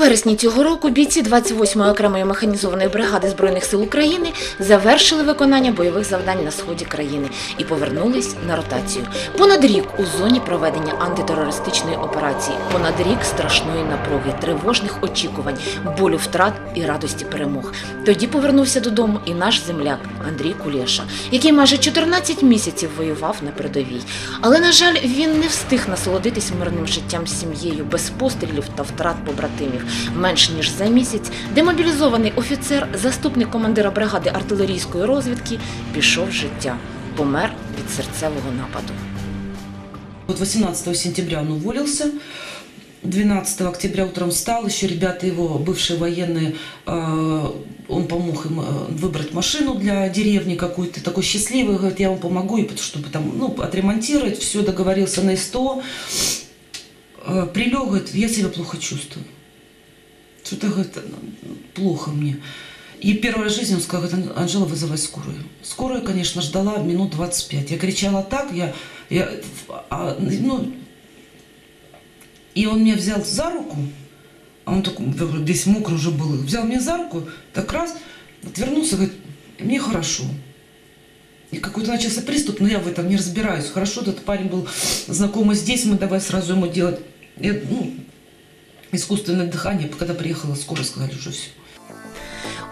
Вересні цього року бійці 28-ї окремої механізованої бригади Збройних сил України завершили виконання бойових завдань на сході країни і повернулись на ротацію. Понад рік у зоні проведення антитерористичної операції, понад рік страшної напруги, тривожних очікувань, болю втрат і радості перемог. Тоді повернувся додому і наш земляк Андрій Кулєша, який майже 14 місяців воював на передовій. Але, на жаль, він не встиг насолодитись мирним життям з сім'єю без пострілів та втрат побратимів. Менш ніж за місяць демобілізований офіцер, заступник командира бригади артилерійської розвідки, пішов з життя. Помер від серцевого нападу. Вот 18 сентября он уволился. 12 октября утром встал, еще ребята его, бывшие военные, э, он помог им э, выбрать машину для деревни какую-то, такой счастливый, говорит, я вам помогу, и потому- чтобы там, ну, отремонтировать, все, договорился на СТО. Э, Прилег, говорит, я себя плохо чувствую. Что-то, говорит, плохо мне. И в жизни он сказал, Анжела, вызывай скорую. Скорую, конечно, ждала минут 25. Я кричала так, я, я а, ну, и он меня взял за руку, а он такой весь мокрый уже был, взял меня за руку, так раз, отвернулся, говорит, мне хорошо. И какой-то начался приступ, но я в этом не разбираюсь. Хорошо, этот парень был знакомый здесь, мы давай сразу ему делать я, ну, искусственное дыхание. Когда приехала скоро, сказали, уже все.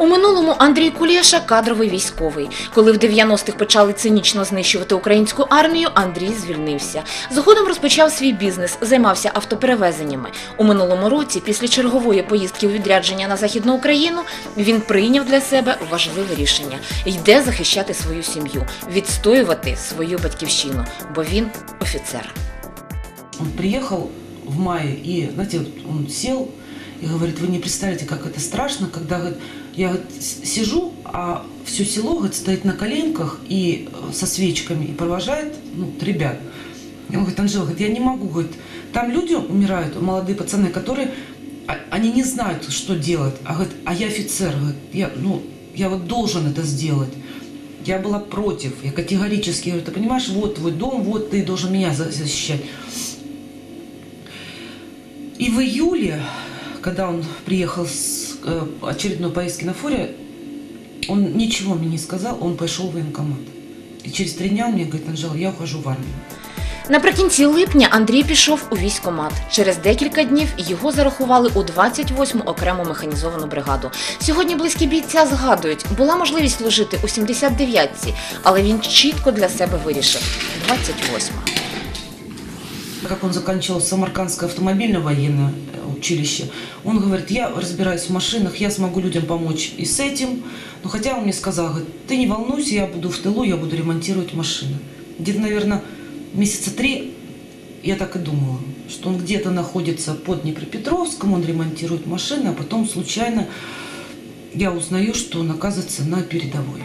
У минулому Андрій Кулєша кадровий військовий. Коли в 90-х почали цинічно знищувати українську армію, Андрій звільнився. Згодом розпочав свій бізнес, займався автоперевезеннями. У минулому році, після чергової поїздки у відрядження на Західну Україну, він прийняв для себе важливе рішення: йде захищати свою сім'ю, відстоювати свою батьківщину, бо він офіцер. Он приехал в мае, и, знаете, вот он сел и говорит, вы не представляете, как это страшно, когда говорит, я говорит, сижу, а все село говорит, стоит на коленках и э, со свечками и провожает ну, ребят. И он говорит, Анжела, говорит, я не могу, говорит, там люди умирают, молодые пацаны, которые, а- они не знают, что делать, а, говорит, а я офицер, говорит, я, ну, я вот должен это сделать. Я была против, я категорически говорю, ты понимаешь, вот твой дом, вот ты должен меня за- защищать. И в июле, когда он приехал с э, очередной поездки на фуре, он ничего мне не сказал, он пошел в военкомат. И через три дня он мне говорит, Анжела, я ухожу в армию. Наприкінці липня Андрій пішов у військкомат. Через декілька днів його зарахували у 28-му окрему механізовану бригаду. Сьогодні близькі бійця згадують, була можливість служити у 79-ці, але він чітко для себе вирішив 28-ма. Как он заканчивал Самаркандское автомобильное военное э, училище, он говорит, я разбираюсь в машинах, я смогу людям помочь и с этим. Но хотя он мне сказал, говорит, ты не волнуйся, я буду в тылу, я буду ремонтировать машины. Где-то, наверное, месяца три я так и думала, что он где-то находится под Днепропетровском, он ремонтирует машины, а потом случайно я узнаю, что он оказывается на передовой.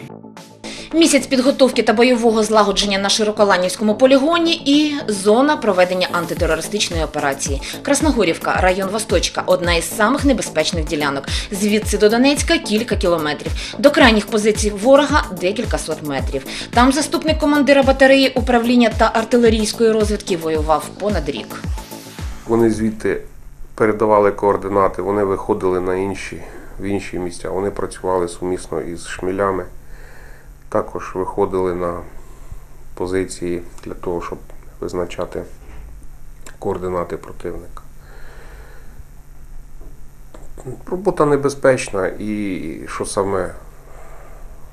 Місяць підготовки та бойового злагодження на Широколанівському полігоні і зона проведення антитерористичної операції. Красногорівка, район Восточка одна із самих небезпечних ділянок. Звідси до Донецька кілька кілометрів. До крайніх позицій ворога декілька сот метрів. Там заступник командира батареї управління та артилерійської розвідки воював понад рік. Вони звідти передавали координати, вони виходили на інші, в інші місця. Вони працювали сумісно із шмілями. Також виходили на позиції для того, щоб визначати координати противника. Робота небезпечна і що саме,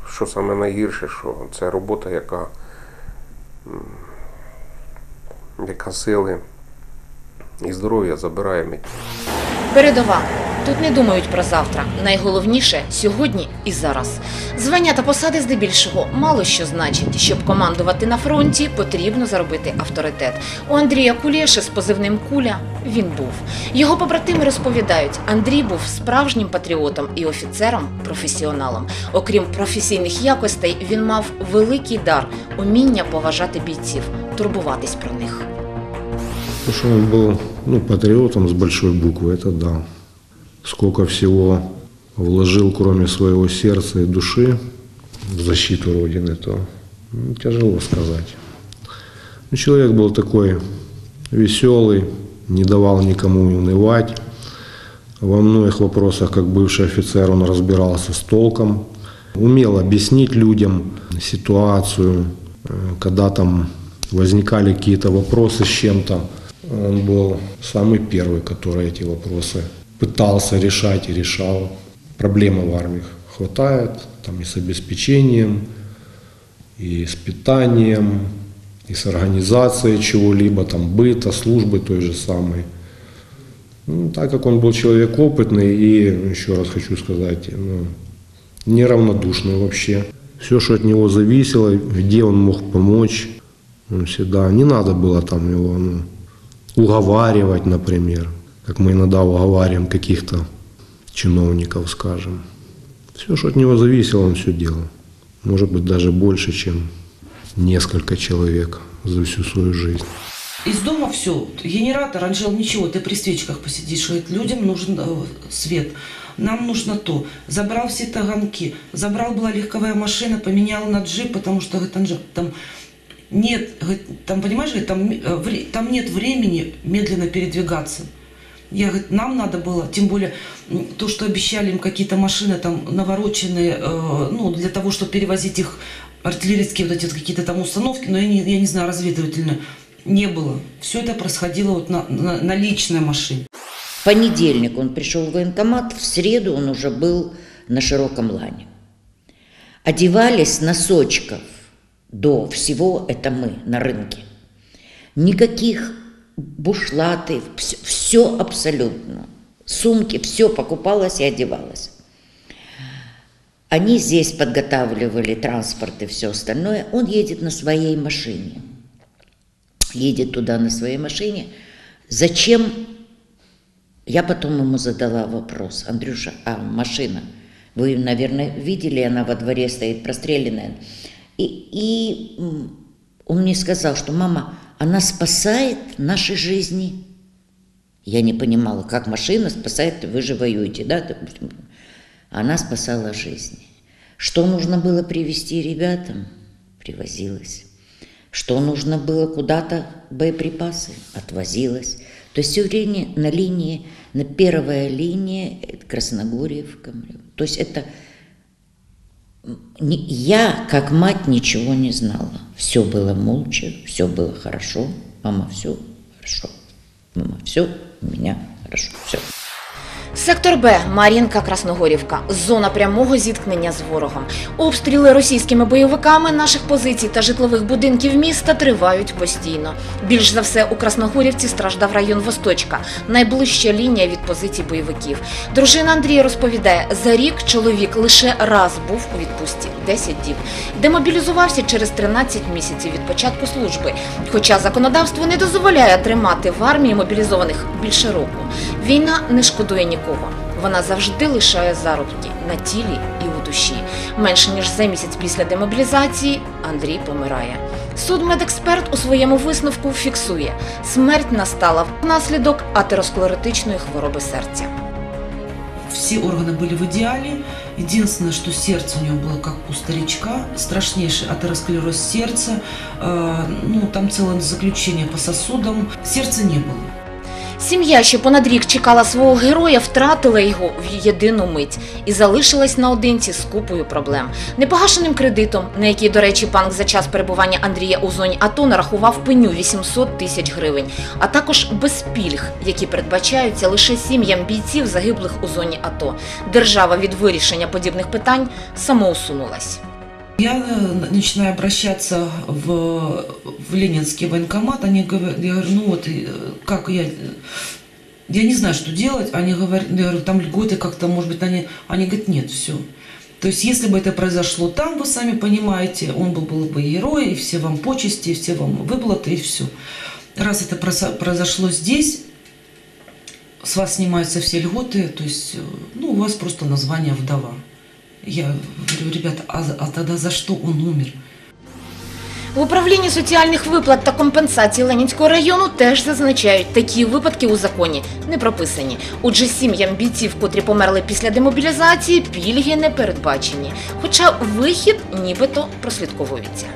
що саме найгірше, що це робота, яка, яка сили і здоров'я забирає мить. Передова. Тут не думають про завтра. Найголовніше сьогодні і зараз. Звання та посади здебільшого мало що значить. Щоб командувати на фронті, потрібно заробити авторитет. У Андрія Кулєши з позивним Куля він був. Його побратими розповідають, Андрій був справжнім патріотом і офіцером, професіоналом. Окрім професійних якостей, він мав великий дар уміння поважати бійців, турбуватись про них. То, что он был ну, патриотом с большой буквы, это да. Сколько всего вложил, кроме своего сердца и души, в защиту Родины, то ну, тяжело сказать. Ну, человек был такой веселый, не давал никому унывать, Во многих вопросах, как бывший офицер, он разбирался с толком, умел объяснить людям ситуацию, э, когда там возникали какие-то вопросы с чем-то. Он был самый первый, который эти вопросы пытался решать и решал. Проблемы в армии хватает, там и с обеспечением, и с питанием, и с организацией чего-либо, там быта, службы той же самой. Ну, так как он был человек опытный и, еще раз хочу сказать, ну, неравнодушный вообще. Все, что от него зависело, где он мог помочь, он всегда, не надо было там его ну, уговаривать, например, как мы иногда уговариваем каких-то чиновников, скажем. Все, что от него зависело, он все делал. Может быть, даже больше, чем несколько человек за всю свою жизнь. Из дома все. Генератор, Анжел, ничего, ты при свечках посидишь. Говорит, людям нужен э, свет. Нам нужно то. Забрал все таганки. Забрал была легковая машина, поменял на джип, потому что, говорит, Анжел, там нет, там, понимаешь, там, э, там нет времени медленно передвигаться. Я, говорит, нам надо было, тем более то, что обещали им какие-то машины там навороченные, э, ну, для того, чтобы перевозить их артиллерийские вот эти вот какие-то там установки, но я не, я не знаю, разведывательные, не было. Все это происходило вот на, на, на личной машине. В понедельник он пришел в военкомат, в среду он уже был на широком лане. Одевались носочков до всего, это мы на рынке. Никаких бушлаты, все, абсолютно. Сумки, все покупалось и одевалось. Они здесь подготавливали транспорт и все остальное. Он едет на своей машине. Едет туда на своей машине. Зачем я потом ему задала вопрос, Андрюша, а машина, вы, наверное, видели, она во дворе стоит простреленная. И, и он мне сказал, что мама, она спасает наши жизни. Я не понимала, как машина спасает, вы же воюете, да? Она спасала жизни. Что нужно было привезти ребятам? Привозилось. Что нужно было куда-то боеприпасы? Отвозилось. То есть все время на линии, на первая линия Красногорьевка. То есть это я, как мать, ничего не знала. Все было молча, все было хорошо. Мама, все хорошо. Мама, все у меня хорошо. Все. Сектор Б, Мар'їнка, Красногорівка. Зона прямого зіткнення з ворогом. Обстріли російськими бойовиками наших позицій та житлових будинків міста тривають постійно. Більш за все у Красногорівці страждав район Восточка, найближча лінія від позицій бойовиків. Дружина Андрія розповідає, за рік чоловік лише раз був у відпустці 10 діб. Демобілізувався через 13 місяців від початку служби. Хоча законодавство не дозволяє тримати в армії мобілізованих більше року. Війна не шкодує нікого. Вона завжди лишає заробітки на тілі і у душі. Менше ніж за місяць після демобілізації Андрій помирає. Судмедексперт у своєму висновку фіксує: смерть настала внаслідок атеросклеротичної хвороби серця. Все органы были в идеале. Единственное, что сердце у него было как у старичка, страшнейший атеросклероз сердца. Э, ну, там целое заключение по сосудам. Сердца не было. Сім'я, що понад рік чекала свого героя, втратила його в єдину мить і залишилась наодинці з купою проблем. Непогашеним кредитом, на який, до речі, банк за час перебування Андрія у зоні АТО нарахував пеню 800 тисяч гривень, а також без пільг, які передбачаються лише сім'ям бійців, загиблих у зоні АТО. Держава від вирішення подібних питань самоусунулась. Я э, начинаю обращаться в, в Ленинский военкомат. Они говорят, я говорю, ну вот, э, как я... Я не знаю, что делать. Они говорят, я говорю, там льготы как-то, может быть, они... Они говорят, нет, все. То есть, если бы это произошло там, вы сами понимаете, он был, был бы герой, и все вам почести, и все вам выплаты, и все. Раз это произошло здесь, с вас снимаются все льготы, то есть, э, ну, у вас просто название вдова. Я говорю, ребята, а, тогда за что он умер? В управлінні соціальних виплат та компенсацій Ленінського району теж зазначають, такі випадки у законі не прописані. Отже, сім'ям бійців, котрі померли після демобілізації, пільги не передбачені. Хоча вихід нібито прослідковується.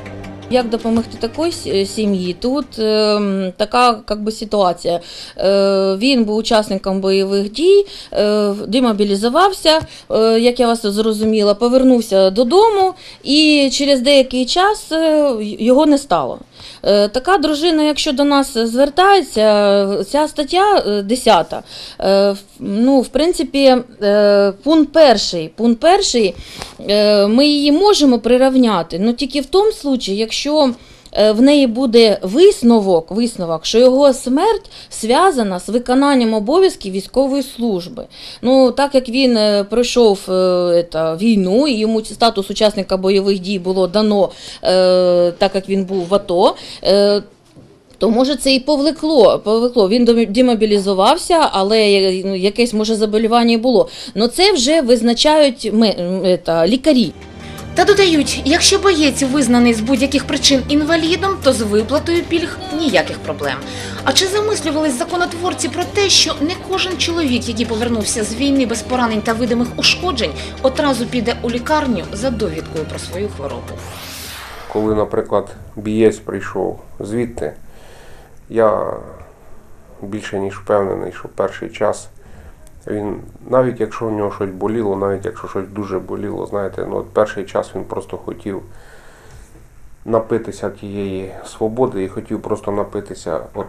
Як допомогти такій сім'ї? Тут е, така как би, ситуація. Е, він був учасником бойових дій, е, демобілізувався, е, як я вас зрозуміла, повернувся додому і через деякий час е, його не стало. Е, Така дружина, якщо до нас звертається, ця стаття е, 10, е, ну, в принципі, е, пункт перший, пункт перший, е, ми її можемо прирівняти, але тільки в тому випадку, якщо е, в неї буде висновок, висновок, що його смерть зв'язана з виконанням обов'язків військової служби. Ну, так як він е, пройшов е, ета, війну, і йому статус учасника бойових дій було дано, е, так як він був в АТО. Е, то може це і повлекло. повлекло. Він демобілізувався, але е, ну, якесь може заболівання було. Ну це вже визначають ми, ета, лікарі. Та додають, якщо боєць визнаний з будь-яких причин інвалідом, то з виплатою пільг ніяких проблем. А чи замислювались законотворці про те, що не кожен чоловік, який повернувся з війни без поранень та видимих ушкоджень, одразу піде у лікарню за довідкою про свою хворобу? Коли, наприклад, бієць прийшов звідти, я більше ніж впевнений, що перший час він, навіть якщо в нього щось боліло, навіть якщо щось дуже боліло, знаєте, ну от перший час він просто хотів напитися тієї свободи і хотів просто напитися от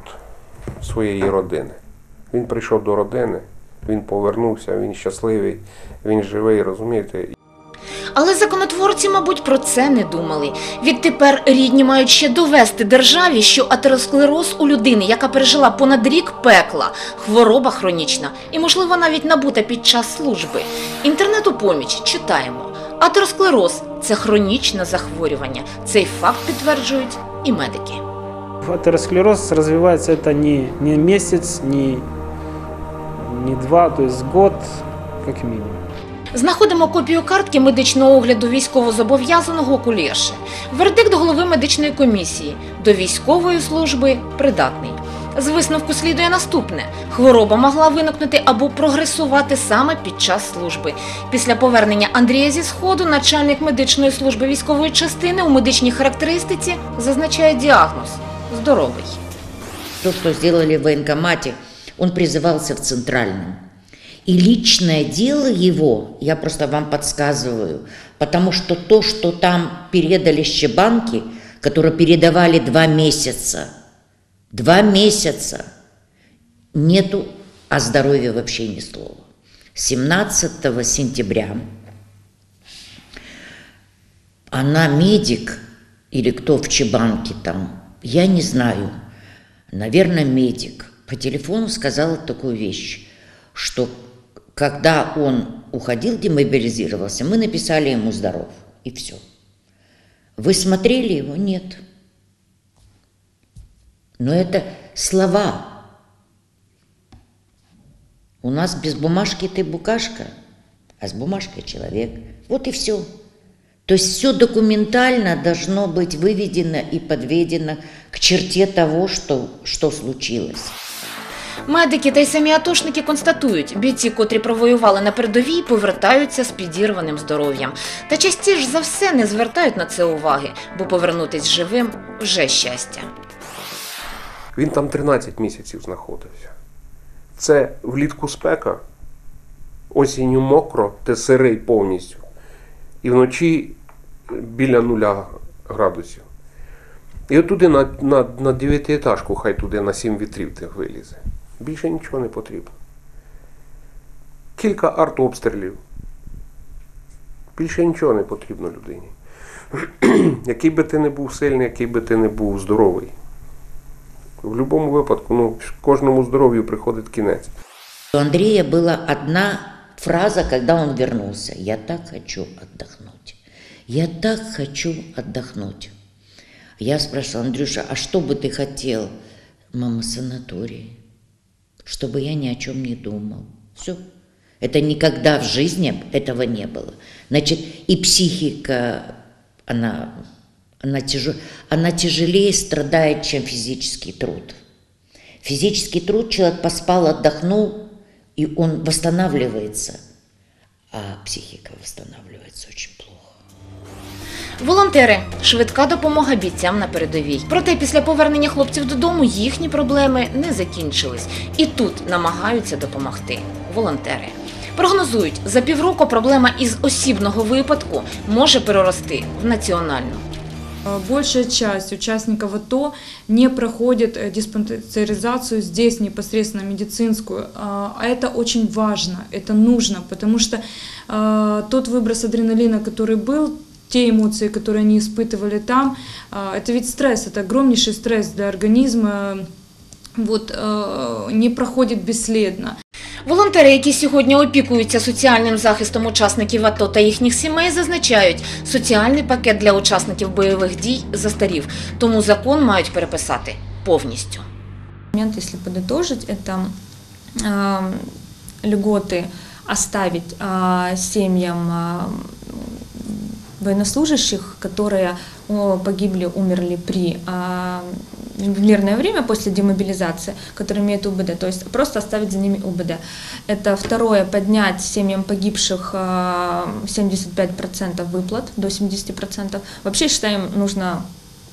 своєї родини. Він прийшов до родини, він повернувся, він щасливий, він живий, розумієте? Але законотворці, мабуть, про це не думали. Відтепер рідні мають ще довести державі, що атеросклероз у людини, яка пережила понад рік пекла, хвороба хронічна і, можливо, навіть набута під час служби. Інтернету поміч читаємо. Атеросклероз це хронічне захворювання. Цей факт підтверджують і медики. Атеросклероз развивается это не, не месяц, не, не два, то есть год как минимум. Знаходимо копію картки медичного огляду військовозобов'язаного Кулєши. Вердикт голови медичної комісії. До військової служби придатний. З висновку слідує наступне: хвороба могла виникнути або прогресувати саме під час служби. Після повернення Андрія зі сходу начальник медичної служби військової частини у медичній характеристиці зазначає діагноз здоровий. То, что сделали в военкомате, он призывался в Центральном. И личное дело его, я просто вам подсказываю, потому что то, что там передали щебанки, которые передавали два месяца, два месяца, нету о здоровье вообще ни слова. 17 сентября она медик или кто в Чебанке там, я не знаю, наверное, медик, по телефону сказала такую вещь, что когда он уходил, демобилизировался, мы написали ему здоров, и все. Вы смотрели его? Нет. Но это слова. У нас без бумажки ты букашка, а с бумажкой человек. Вот и все. То есть все документально должно быть выведено и подведено к черте того, что, что случилось. Медики та й самі атошники констатують, бійці, котрі провоювали на передовій, повертаються з підірваним здоров'ям. Та частіше за все не звертають на це уваги, бо повернутись живим вже щастя. Він там 13 місяців знаходився. Це влітку спека, осінню мокро, ти сирий повністю. І вночі біля нуля градусів. І отуди на, на, на дев'ятиетажку, хай туди на сім вітрів тих вилізе. Більше нічого не потрібно. Кілька артобстрілів. Більше нічого не потрібно людині. який би ти не був сильний, який би ти не був здоровий. В будь-якому випадку, ну, кожному здоров'ю приходить кінець. У Андрея была одна фраза, когда он вернулся. «Я так хочу отдохнуть. Я так хочу отдохнуть». Я спрашивала, Андрюша, а что бы ты хотел? Мама, санаторий. Чтобы я ни о чем не думал. Все. Это никогда в жизни этого не было. Значит, и психика, она, она, тяжел, она тяжелее страдает, чем физический труд. Физический труд, человек поспал, отдохнул, и он восстанавливается, а психика восстанавливается очень. Волонтери швидка допомога бійцям на передовій. Проте після повернення хлопців додому їхні проблеми не закінчились, і тут намагаються допомогти волонтери. Прогнозують, за півроку проблема із осібного випадку може перерости в національну. Э, Большая часть участников АТО не проходит э, диспансеризацию здесь, непосредственно медицинскую. А а это очень важно, это нужно, потому что э, тот выброс адреналина, который был, те эмоции, которые они испытывали там, э, это ведь стресс, это огромнейший стресс для организма, вот, э, не проходит бесследно. Волонтери, які сьогодні опікуються соціальним захистом учасників АТО та їхніх сімей, зазначають, соціальний пакет для учасників бойових дій застарів, тому закон мають переписати повністю. момент, если подытожить, это э, льготы оставить э, семьям э, Военнослужащих, которые погибли, умерли при э, в мирное время после демобилизации, которые имеют УБД, то есть просто оставить за ними УБД. Это второе, поднять семьям погибших э, 75% выплат до 70%. Вообще считаем, нужно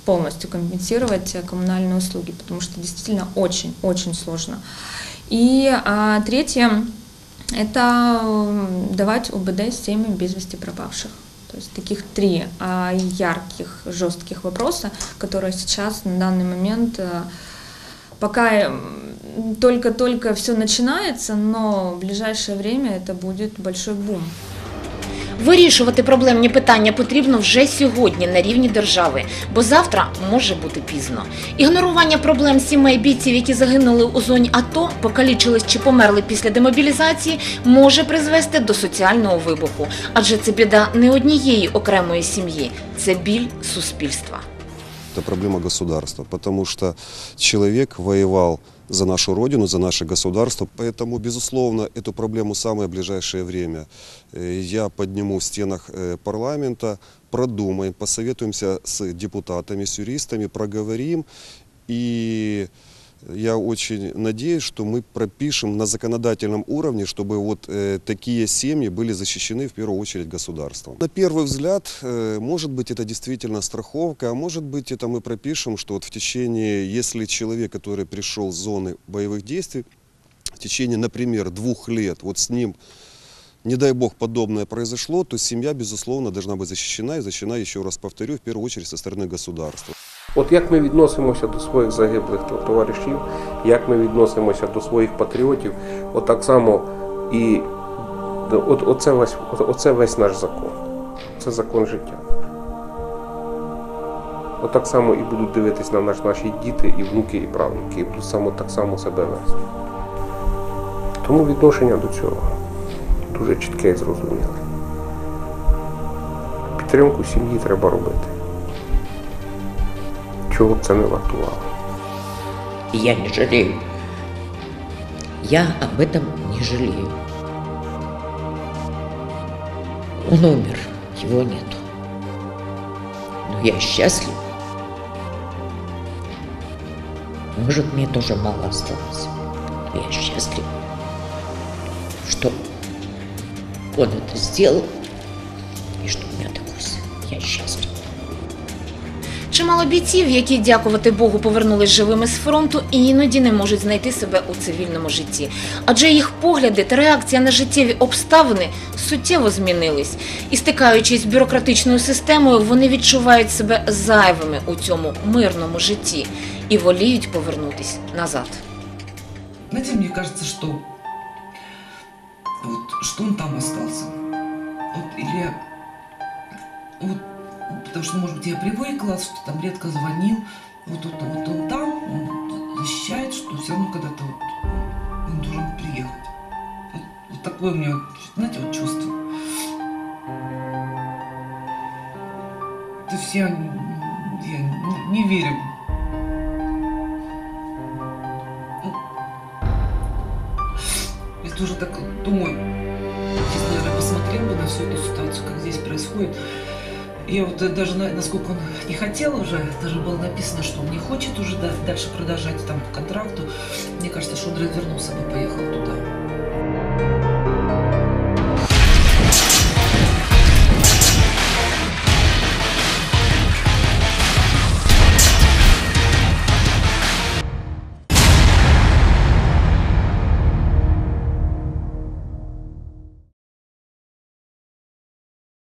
полностью компенсировать коммунальные услуги, потому что действительно очень-очень сложно. И а, третье – это давать УБД семьям без вести пропавших. То есть таких три а, ярких, жестких вопроса, которые сейчас на данный момент а, пока м, только-только все начинается, но в ближайшее время это будет большой бум. Вирішувати проблемні питання потрібно вже сьогодні на рівні держави, бо завтра може бути пізно. Ігнорування проблем сімей бійців, які загинули у зоні АТО, покалічились чи померли після демобілізації, може призвести до соціального вибуху. Адже це біда не однієї окремої сім'ї, це біль суспільства. Это проблема государства, потому что человек воевал за нашу родину, за наше государство. Поэтому, безусловно, эту проблему в самое ближайшее время э, я подниму в стенах э, парламента, продумаем, посоветуемся с депутатами, с юристами, проговорим. И я очень надеюсь, что мы пропишем на законодательном уровне, чтобы вот э, такие семьи были защищены в первую очередь государством. На первый взгляд, э, может быть, это действительно страховка, а может быть, это мы пропишем, что вот в течение, если человек, который пришел с зоны боевых действий, в течение, например, двух лет, вот с ним, не дай бог, подобное произошло, то семья, безусловно, должна быть защищена, и защищена, еще раз повторю, в первую очередь со стороны государства. От як ми відносимося до своїх загиблих товаришів, як ми відносимося до своїх патріотів, от так само і от, оце, весь, оце весь наш закон. Це закон життя. От так само і будуть дивитись на наш, наші діти, і внуки, і правнуки, і будуть само, так само себе вести. Тому відношення до цього дуже чітке і зрозуміле. Підтримку сім'ї треба робити. Чого б це не вартувало. И я не жалею. Я об этом не жалею. Он умер, его нету. Но я счастлив. Может, мне тоже мало осталось, но я счастлив, что он это сделал, и что у меня такой сын. Я счастлив. Чимало бійців, які, дякувати Богу, повернулись живими з фронту, і іноді не можуть знайти себе у цивільному житті. Адже їх погляди та реакція на життєві обставини суттєво змінились. І стикаючись з бюрократичною системою, вони відчувають себе зайвими у цьому мирному житті і воліють повернутись назад. Знаете, мне кажется, что вот что он там остался. Вот или вот потому что, может быть, я привыкла, что там редко звонил. Вот, вот, вот он там, он защищает, что все равно когда-то вот он должен приехать. Вот, вот такое у меня, знаете, вот чувство. То есть я, я не, не верю Я тоже так думаю, если, наверное, посмотрел бы на всю эту ситуацию, как здесь происходит. Я вот э, даже, на- насколько он не хотел уже, даже было написано, что он не хочет уже да- дальше продолжать там по контракту. Мне кажется, что он развернулся бы, поехал туда.